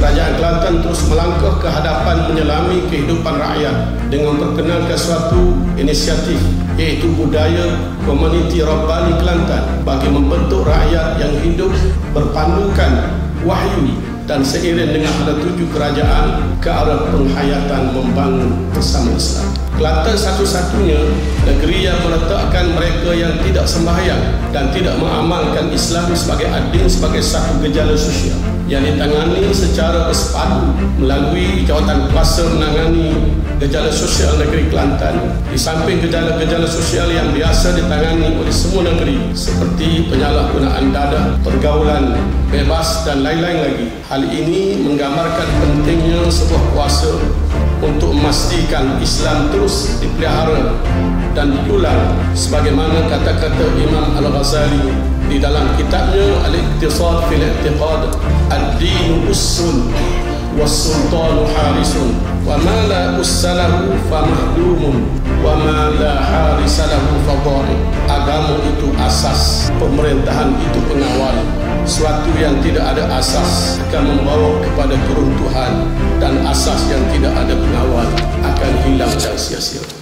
Kerajaan Kelantan terus melangkah ke hadapan menyelami kehidupan rakyat dengan perkenalkan suatu inisiatif iaitu budaya komuniti Rabbani Kelantan bagi membentuk rakyat yang hidup berpandukan wahyu dan seiring dengan ada tuju kerajaan ke arah penghayatan membangun bersama Islam. Kelantan satu-satunya negeri yang meletakkan mereka yang tidak sembahyang dan tidak mengamalkan Islam sebagai adil sebagai satu gejala sosial yang ditangani secara bersepadu melalui jawatan kuasa menangani gejala sosial negeri Kelantan di samping gejala-gejala sosial yang biasa ditangani oleh semua negeri seperti penyalahgunaan dadah, pergaulan bebas dan lain-lain lagi. Hal ini menggambarkan pentingnya sebuah kuasa untuk memastikan Islam terus dipelihara dan diulang sebagaimana kata-kata Imam Al-Ghazali di dalam kitabnya Al-Iqtisad fil I'tiqad Ad-Din Usrun Harisun Wa ma la ussalahu fa mahdumun Wa ma la harisalahu fa Agama itu asas. Pemerintahan itu pengawal. Suatu yang tidak ada asas akan membawa kepada keruntuhan dan asas yang tidak ada pengawal akan hilang dan sia-sia.